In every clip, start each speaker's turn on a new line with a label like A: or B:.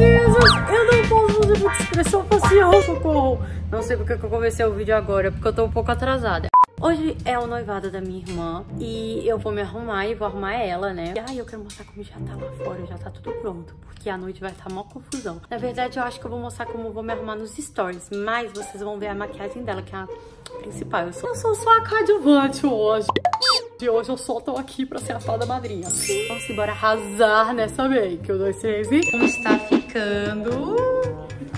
A: Eu não posso fazer muita expressão facial, socorro! Não sei porque que eu comecei o vídeo agora, porque eu tô um pouco atrasada. Hoje é o noivado da minha irmã e eu vou me arrumar e vou arrumar ela, né? Ai, eu quero mostrar como já tá lá fora, já tá tudo pronto, porque a noite vai estar tá mó confusão. Na verdade, eu acho que eu vou mostrar como eu vou me arrumar nos stories, mas vocês vão ver a maquiagem dela, que é a principal. Eu sou, eu sou só a coadjuvante hoje. De hoje eu só tô aqui pra ser a fada madrinha. Vamos embora arrasar nessa make. Um, dois, três e... Como está ficando?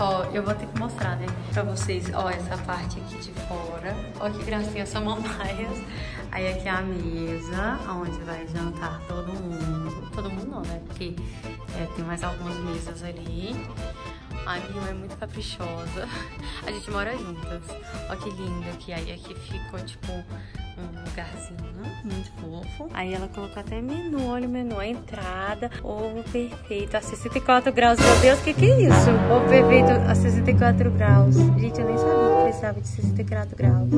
A: Ó, eu vou ter que mostrar, né, pra vocês. Ó, essa parte aqui de fora. Ó, que gracinha, samambaias. Aí aqui é a mesa, onde vai jantar todo mundo. Todo mundo não, né, porque é, tem mais algumas mesas ali. A Mil é muito caprichosa. A gente mora juntas. Ó que lindo que aí aqui ficou tipo um lugarzinho muito fofo. Aí ela colocou até menu, olha o menu, a entrada, ovo perfeito a 64 graus. Meu Deus, o que que é isso? Ovo perfeito a 64 graus. Gente, eu nem sabia que precisava de 64 graus.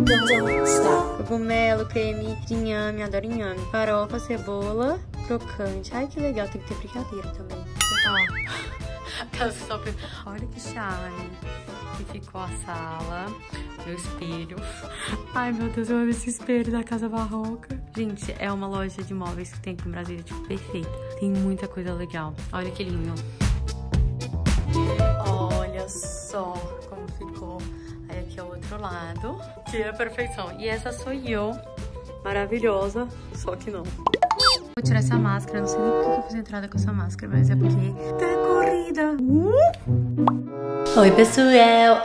A: Cogumelo, creme de inhame, adoro inhame. Farofa, cebola, crocante. Ai, que legal, tem que ter brigadeiro também. Ó. Olha que charme que ficou a sala, meu espelho. Ai, meu Deus, eu amo esse espelho da Casa Barroca. Gente, é uma loja de móveis que tem aqui em Brasília, tipo, perfeita. Tem muita coisa legal. Olha que lindo. Olha só como ficou. Aí aqui é o outro lado, que é a perfeição. E essa sou eu, maravilhosa, só que não. Vou tirar essa máscara, não sei nem por que eu fiz entrada com essa máscara, mas é porque tá corrida. Uh! Oi, pessoal.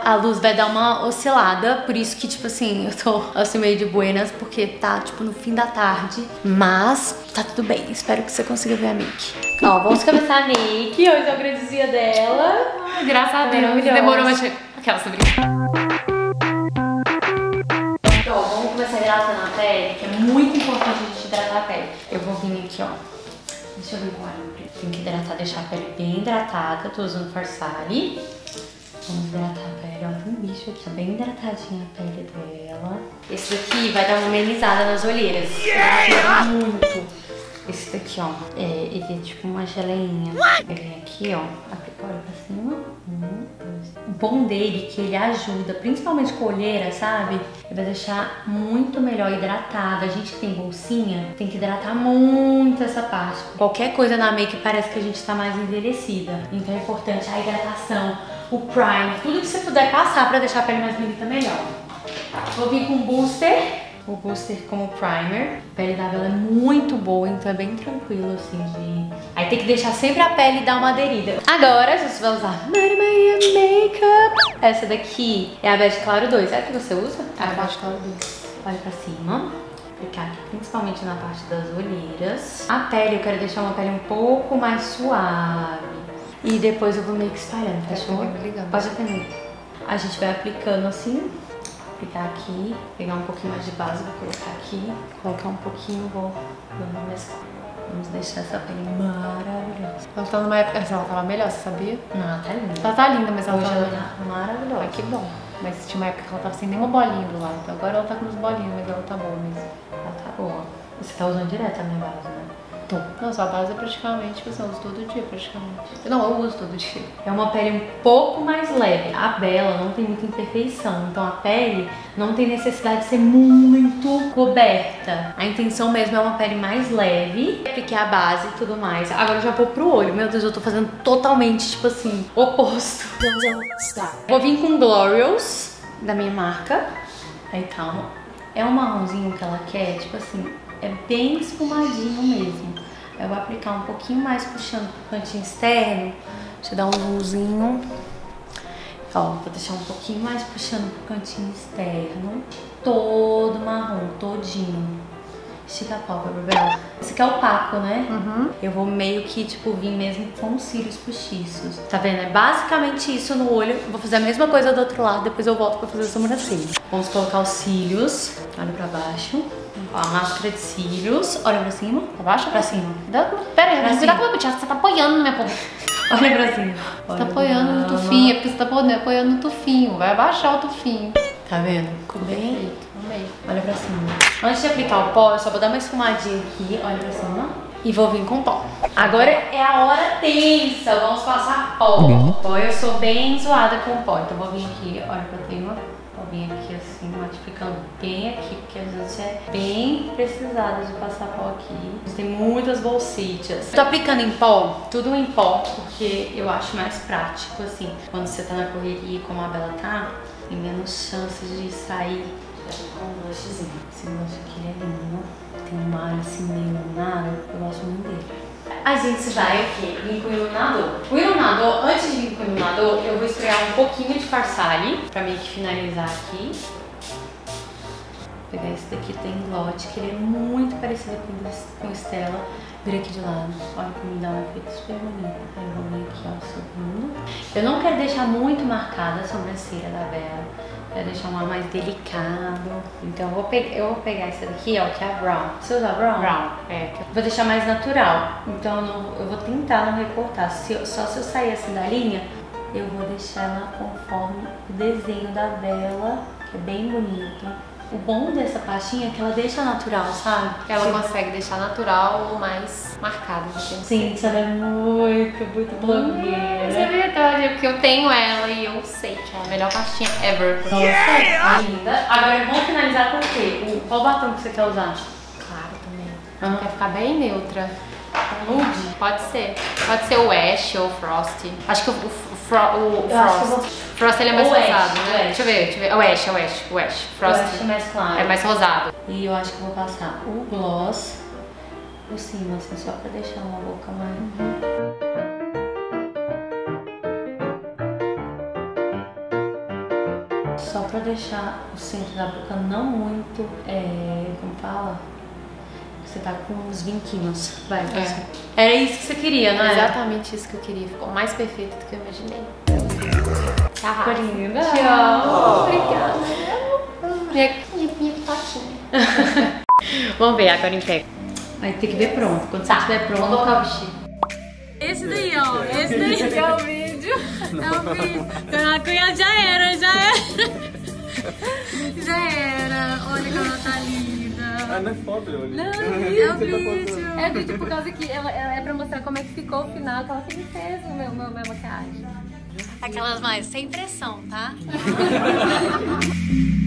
A: A luz vai dar uma oscilada, por isso que, tipo assim, eu tô assim meio de buenas, porque tá, tipo, no fim da tarde. Mas tá tudo bem, espero que você consiga ver a make. Ó, vamos começar a make. Hoje é o grande dia dela.
B: Graças a Deus, demorou, mas... Aquela sobre
A: Então, vamos começar a hidratando a pele, que é muito importante a gente hidratar a pele. Eu vou vir aqui, ó. Deixa eu ver qual é. Tem que hidratar, deixar a pele bem hidratada. Tô usando Farsali. Vamos hidratar a pele. Ó, tem um bicho aqui. Tá bem hidratadinha a pele dela. Esse daqui vai dar uma amenizada nas olheiras. Yeah! Muito. Esse daqui, ó, é, ele é tipo uma geleinha. Ele é aqui, ó, aplica olha pra cima. Um, dois. O bom dele é que ele ajuda, principalmente com olheira, sabe? Ele vai deixar muito melhor hidratada. A gente que tem bolsinha, tem que hidratar muito essa parte. Qualquer coisa na make parece que a gente tá mais envelhecida. Então é importante a hidratação, o prime, tudo que você puder passar pra deixar a pele mais bonita, melhor. Vou vir com booster o booster como primer. A pele da Bela é muito boa, então é bem tranquilo, assim, de... Aí tem que deixar sempre a pele dar uma aderida. Agora, a gente vai usar Maria Maria Makeup. Essa daqui é a Bege Claro 2. É a que você usa?
B: É a Bege Claro 2.
A: Olha pra cima. Aplicar aqui, principalmente na parte das olheiras. A pele, eu quero deixar uma pele um pouco mais suave. E depois eu vou meio que espalhando, fechou? Pode atender. A gente vai aplicando assim aplicar aqui, pegar um pouquinho mais de base, vou colocar aqui, colocar um pouquinho, vou dando mesclar. Vamos deixar essa pele maravilhosa.
B: Ela tá numa época. Ela tava melhor, você sabia?
A: Não, ela tá linda.
B: Ela tá linda, mas ela
A: Hoje
B: tá
A: ela tá maravilhosa.
B: Ai, que bom. Mas tinha uma época que ela tava sem nenhuma bolinha do lado. Agora ela tá com uns bolinhos, mas ela tá boa mesmo.
A: Ela tá boa. Você tá usando direto a minha base, né?
B: Tô. Não, sua base é praticamente, você usa todo dia praticamente. Não, eu uso todo dia.
A: É uma pele um pouco mais leve. A Bela não tem muita imperfeição, então a pele não tem necessidade de ser muito coberta. A intenção mesmo é uma pele mais leve, porque é a base e tudo mais. Agora eu já vou pro olho. Meu Deus, eu tô fazendo totalmente, tipo assim, oposto. Vou vir com Glorious, da minha marca. Aí calma. É um marronzinho que ela quer, tipo assim, é bem espumadinho mesmo. Eu vou aplicar um pouquinho mais puxando pro cantinho externo. Deixa eu dar um zoomzinho. Ó, vou deixar um pouquinho mais puxando pro cantinho externo. Todo marrom, todinho. Estica a pálpebra, Bela. Esse aqui é opaco, né?
B: Uhum.
A: Eu vou meio que, tipo, vir mesmo com os cílios postiços. Tá vendo? É basicamente isso no olho. Eu vou fazer a mesma coisa do outro lado, depois eu volto pra fazer a sobrancelha. Vamos colocar os cílios. Olha pra baixo. Ó, a máscara de cílios. Olha pra cima.
B: Pra baixo?
A: Pra cima.
B: Pera aí,
A: Pra
B: você
A: cima.
B: tá, você tá apoiando na minha ponta.
A: Olha pra cima.
B: Você tá apoiando no tufinho, é porque você tá apoiando no tufinho. Vai abaixar o tufinho.
A: Tá vendo? Ficou bem
B: Perfeito, amei.
A: Olha pra cima. Antes de aplicar o pó, eu só vou dar uma esfumadinha aqui. Olha pra cima. e vou vir com pó. Agora é a hora tensa, vamos passar pó. Pó eu sou bem zoada com pó, então vou vir aqui, olha que eu vir aqui assim, matificando bem aqui, porque às vezes é bem precisada de passar pó aqui. Tem muitas bolsitas. Tô aplicando em pó, tudo em pó, porque eu acho mais prático, assim, quando você tá na correria como a Bela tá, tem menos chances de sair com um blushzinho. Esse blush aqui é lindo, tem um mar assim meio iluminado, eu gosto muito dele. A gente vai aqui vir com o iluminador. O iluminador, antes de vir com o iluminador, eu vou esfregar um pouquinho de farsale pra meio que finalizar aqui. Vou pegar esse daqui, tem lote, que ele é muito parecido com o Stella. Vira aqui de lado, olha me dá um efeito super bonito. Aí eu vou vir aqui, ó, subindo. Eu não quero deixar muito marcada a sobrancelha da Bela. Quero deixar um ar mais delicado. Então eu vou, pegar, eu vou pegar essa daqui, ó, que é a Brown. Você usa Brown?
B: Brown, é.
A: Vou deixar mais natural. Então eu, não, eu vou tentar não recortar. Se eu, só se eu sair assim da linha, eu vou deixar ela conforme o desenho da Bela, que é bem bonito. O bom dessa pastinha é que ela deixa natural, sabe?
B: Ela
A: Sim.
B: consegue deixar natural ou mais marcada que
A: Sim, ela é muito, muito
B: Isso é
A: blogueira.
B: verdade, é porque eu tenho ela e eu sei que é a melhor pastinha ever.
A: Nossa, linda. Agora vamos finalizar com o quê? O, qual batom que você quer usar?
B: Claro também.
A: Aham.
B: Quer ficar bem neutra.
A: Nude?
B: Pode ser. Pode ser o Ash ou o Frost. Acho que o, Fro, o Frost.
A: vou-
B: Frost ele é mais
A: O Ash,
B: rosado,
A: o
B: né?
A: Ash.
B: Deixa eu ver, deixa eu ver. O Ash, é o Ash, o Ash. Frost
A: acho mais claro.
B: é mais rosado.
A: E eu acho que eu vou passar o gloss por cima, assim, só pra deixar uma boca mais... Só pra deixar o centro da boca não muito, é, como fala? Você tá com uns vinquinhos, vai.
B: É.
A: Era isso que você queria, não é?
B: Exatamente isso que eu queria. Ficou mais perfeito do que eu imaginei.
A: Ficou linda.
B: Te amo. Obrigada. Minha, minha, minha patinha.
A: Vamos ver agora em pé. Vai ter que ver pronto. Quando você estiver pronto.
B: Vou colocar o vestido.
A: Esse daí, ó. Esse daí é o vídeo. É o vídeo. A cunhada já era, já era. Já era. Olha como ela tá linda.
C: Ah, não é foto, olhei.
A: Não, é o
C: tá
A: vídeo.
C: postando.
B: É vídeo por causa que ela, ela é pra mostrar como é que ficou o final, que ela sempre fez o meu, meu, minha maquiagem.
A: Aquelas mais sem pressão, tá?